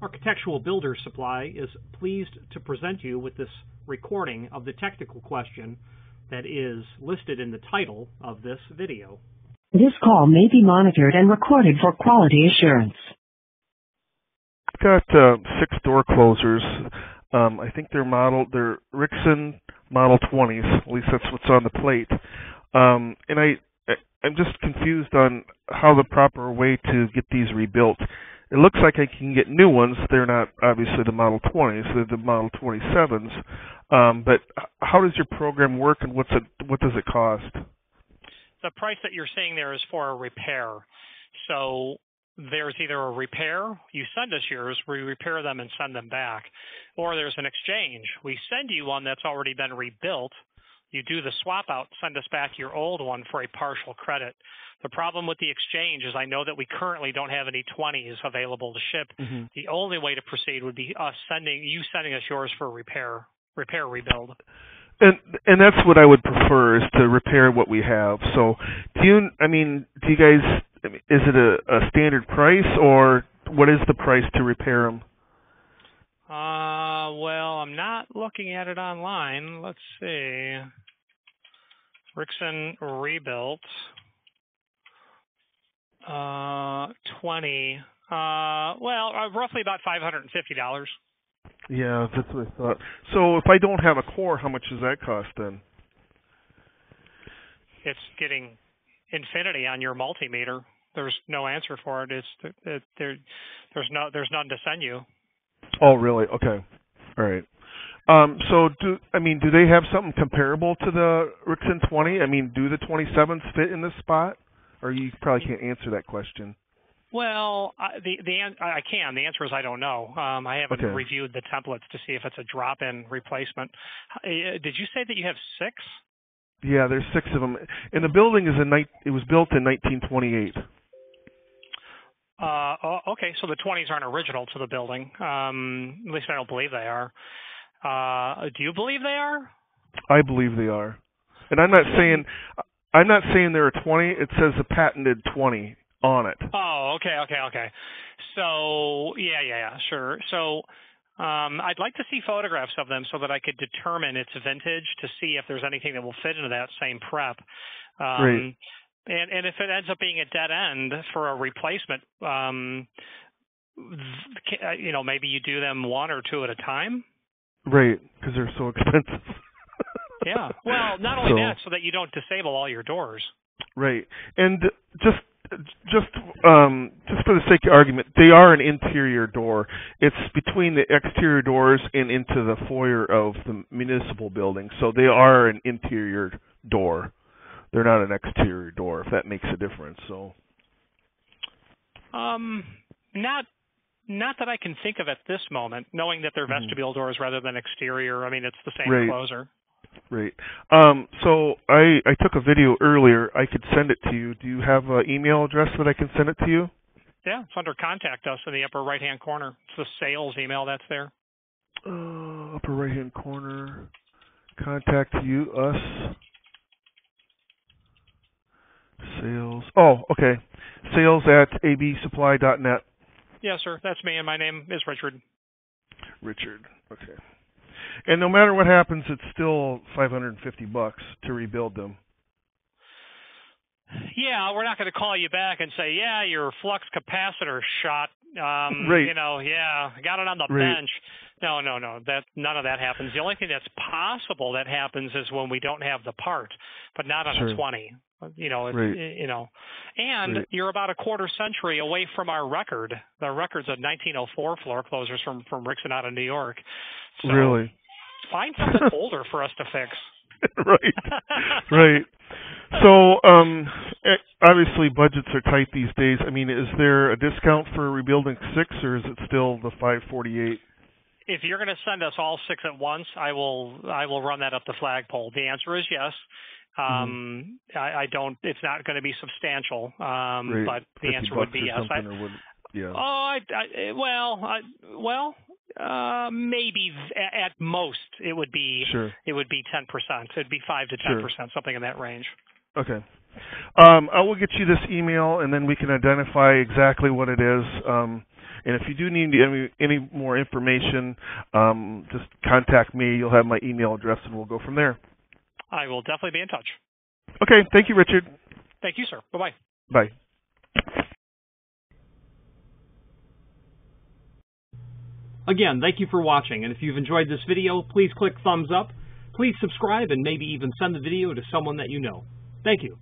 Architectural Builder Supply is pleased to present you with this recording of the technical question that is listed in the title of this video. This call may be monitored and recorded for quality assurance. I've got uh, six door closers. Um, I think they're model they're Rixson Model 20s. At least that's what's on the plate. Um, and I I'm just confused on how the proper way to get these rebuilt. It looks like I can get new ones. They're not obviously the Model 20s; they're the Model 27s. Um, but how does your program work, and what's it? What does it cost? The price that you're seeing there is for a repair. So there's either a repair, you send us yours, we repair them and send them back, or there's an exchange. We send you one that's already been rebuilt. You do the swap out, send us back your old one for a partial credit. The problem with the exchange is I know that we currently don't have any 20s available to ship. Mm-hmm. The only way to proceed would be us sending you sending us yours for repair, repair rebuild. And and that's what I would prefer is to repair what we have. So, do you? I mean, do you guys? Is it a, a standard price or what is the price to repair them? Uh, well, I'm not looking at it online. Let's see. Rixson rebuilt. Uh, 20. Uh, well, uh, roughly about $550. Yeah, that's what I thought. So if I don't have a core, how much does that cost then? It's getting infinity on your multimeter. There's no answer for it. It's it, there. There's no. There's none to send you. Oh, really? Okay. All right. Um, so do I mean do they have something comparable to the Rixson 20? I mean, do the 27s fit in this spot? Or you probably can't answer that question. Well, I, the the I can. The answer is I don't know. Um, I haven't Okay. reviewed the templates to see if it's a drop-in replacement. Uh, Did you say that you have six? Yeah, there's six of them, and the building is in ni- it was built in 1928. Uh, oh, okay, so the 20s aren't original to the building. Um, at least I don't believe they are. Uh, do you believe they are? I believe they are, and I'm not saying I'm not saying there are 20. It says a patented 20 on it. Oh, okay, okay, okay. So yeah, yeah, yeah, sure. So um, I'd like to see photographs of them so that I could determine its vintage to see if there's anything that will fit into that same prep. Um, Great. And and if it ends up being a dead end for a replacement, um, you know, maybe you do them one or two at a time. Right, because they're so expensive. Yeah. Well, not only So- that, so that you don't disable all your doors. Right, and just just um just for the sake of argument, they are an interior door. It's between the exterior doors and into the foyer of the municipal building, so they are an interior door. They're not an exterior door, if that makes a difference. So Um, not not that I can think of at this moment, knowing that they're Mhm. vestibule doors rather than exterior. I mean, it's the same Right. closer. Right. Um, so I I took a video earlier. I could send it to you. Do you have an email address that I can send it to you? Yeah, it's under contact us in the upper right hand corner. It's the sales email that's there. Uh, upper right hand corner. Contact you us. Sales. Oh, okay. Sales at absupply.net. Yes, sir. That's me, and my name is Richard. Richard. Okay. And no matter what happens, it's still 550 bucks to rebuild them. Yeah, we're not going to call you back and say, yeah, your flux capacitor shot. Um, Right. You know, yeah, got it on the Right. bench. No, no, no. That none of that happens. The only thing that's possible that happens is when we don't have the part, but not on Sure. a 20. You know, it, Right. you know, and Right. you're about a quarter century away from our record. The record's of 1904 floor closers from from Rixson out of New York. So really? Find something older for us to fix. right. Right. So, um, eh, obviously budgets are tight these days. I mean, is there a discount for rebuilding six, or is it still the 548? if you're going to send us all six at once, I will I will run that up the flagpole. The answer is yes. Um, I, I don't. It's not going to be substantial, um, Right. but the answer would be yes. I, would, yeah. oh, I, I well, I, well, uh, maybe at most it would be Sure. it would be ten percent. It'd be five to ten percent, something in that range. Okay. Um, I will get you this email, and then we can identify exactly what it is. Um, And if you do need any, any more information, um, just contact me. You'll have my email address, and we'll go from there. I will definitely be in touch. Okay. Thank you, Richard. Thank you, sir. Bye bye. Bye. Again, thank you for watching, and if you've enjoyed this video, please click thumbs up. Please subscribe and maybe even send the video to someone that you know. Thank you.